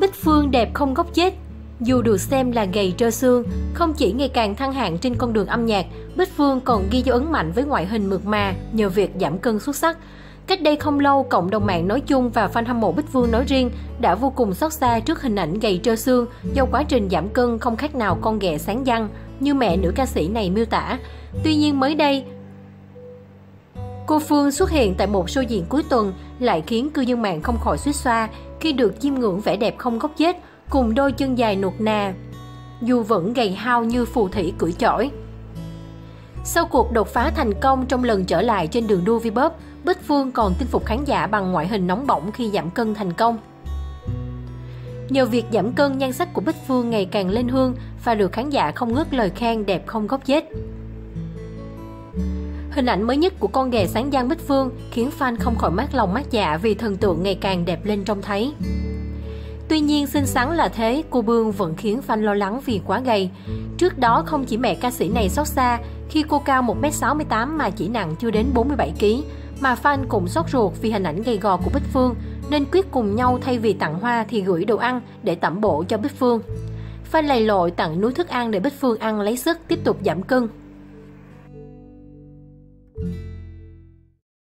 Bích Phương đẹp không góc chết. Dù được xem là gầy trơ xương, không chỉ ngày càng thăng hạng trên con đường âm nhạc, Bích Phương còn ghi dấu ấn mạnh với ngoại hình mượt mà nhờ việc giảm cân xuất sắc. Cách đây không lâu, cộng đồng mạng nói chung và fan hâm mộ Bích Phương nói riêng đã vô cùng xót xa trước hình ảnh gầy trơ xương do quá trình giảm cân không khác nào con ghẹ sáng răng như mẹ nữ ca sĩ này miêu tả. Tuy nhiên mới đây, Cô Phương xuất hiện tại một show diễn cuối tuần lại khiến cư dân mạng không khỏi suýt xoa khi được chiêm ngưỡng vẻ đẹp không góc chết cùng đôi chân dài nuột nà. Dù vẫn gầy hao như phù thủy cưỡi chổi. Sau cuộc đột phá thành công trong lần trở lại trên đường đua V-Pop, Bích Phương còn chinh phục khán giả bằng ngoại hình nóng bỏng khi giảm cân thành công. Nhờ việc giảm cân, nhan sắc của Bích Phương ngày càng lên hương và được khán giả không ngớt lời khen đẹp không góc chết. Hình ảnh mới nhất của con ghè sáng giang Bích Phương khiến fan không khỏi mát lòng mát dạ vì thần tượng ngày càng đẹp lên trông thấy. Tuy nhiên xinh xắn là thế, cô Bương vẫn khiến fan lo lắng vì quá gầy. Trước đó không chỉ mẹ ca sĩ này xót xa khi cô cao 1m68 mà chỉ nặng chưa đến 47kg, mà fan cũng sốt ruột vì hình ảnh gầy gò của Bích Phương nên quyết cùng nhau thay vì tặng hoa thì gửi đồ ăn để tẩm bổ cho Bích Phương. Fan lầy lội tặng núi thức ăn để Bích Phương ăn lấy sức tiếp tục giảm cân.